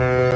Mm-hmm.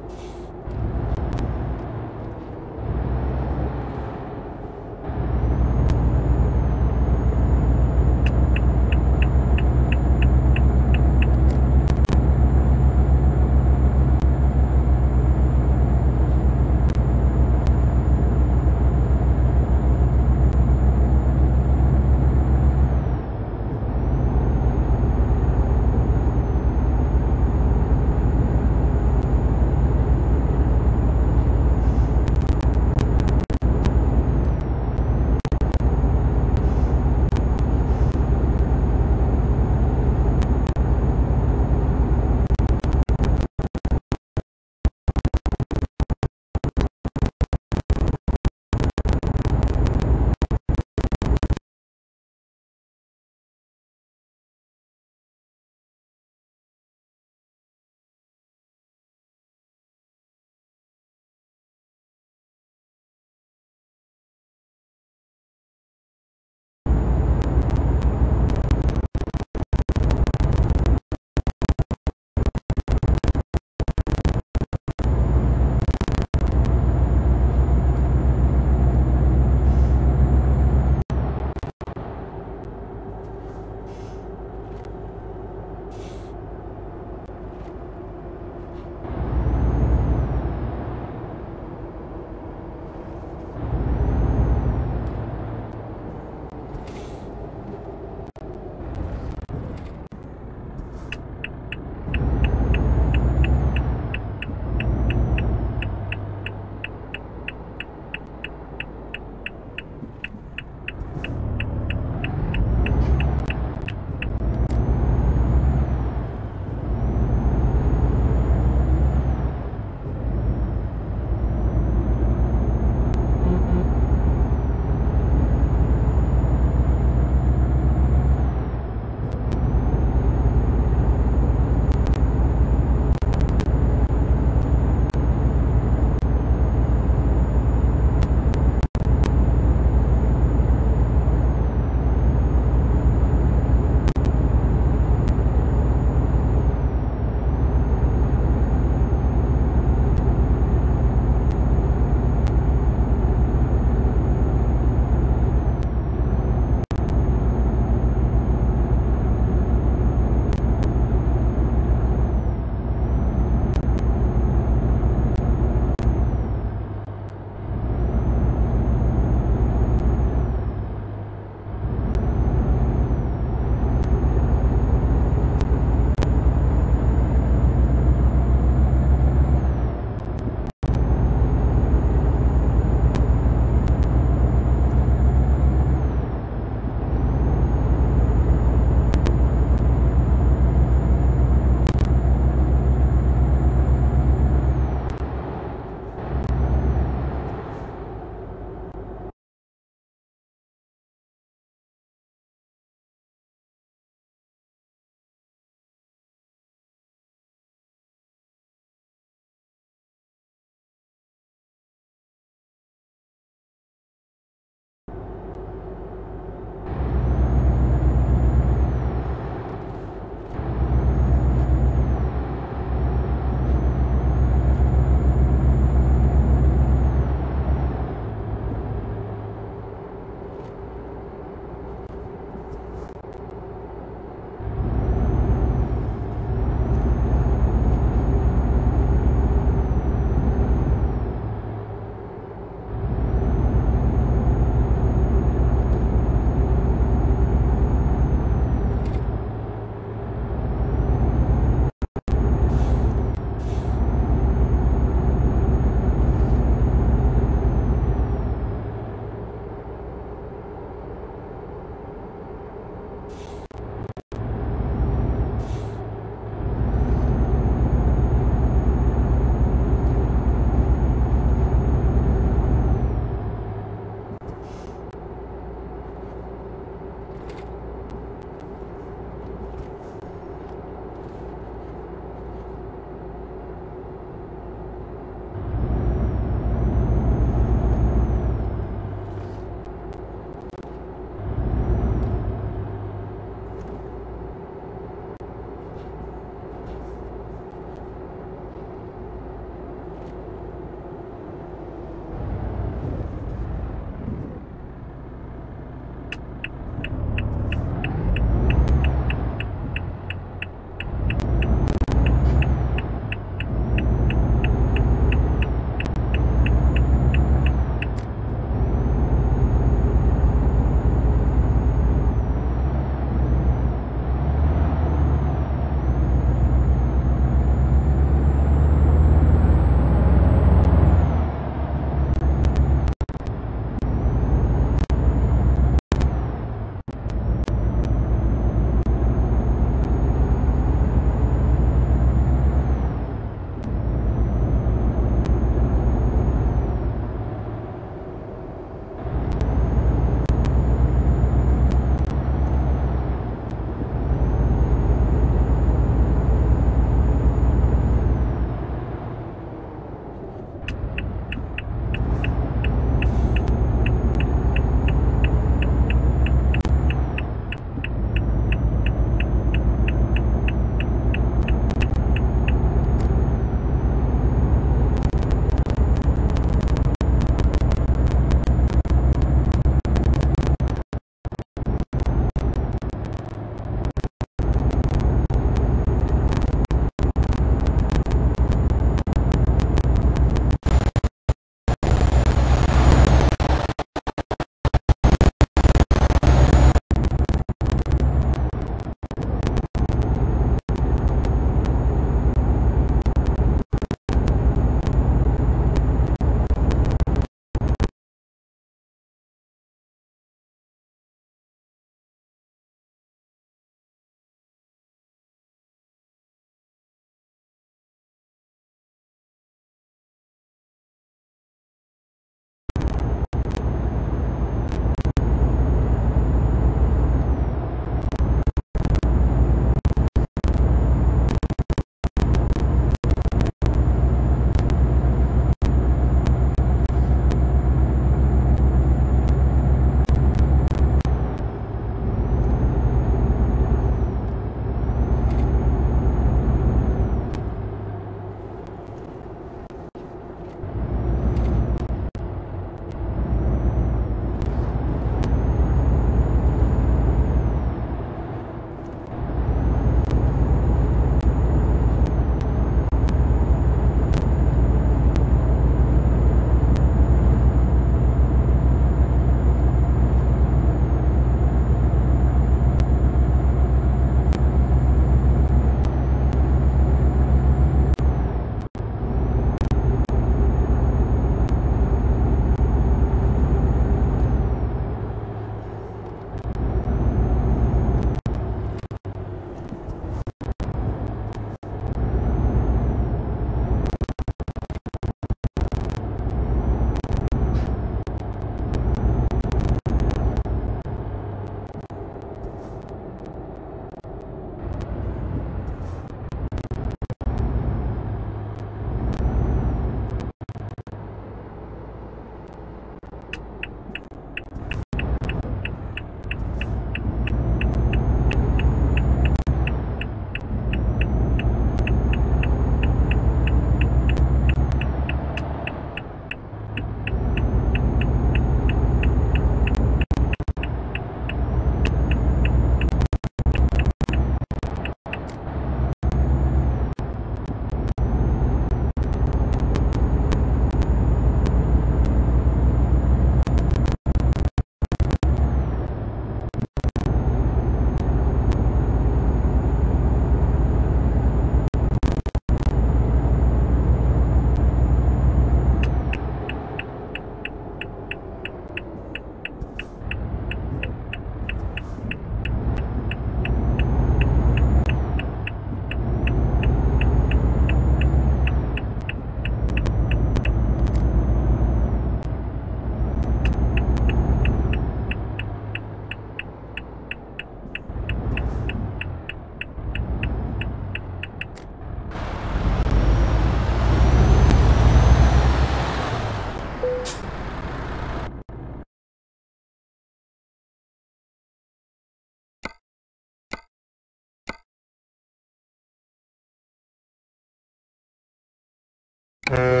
Mm-hmm.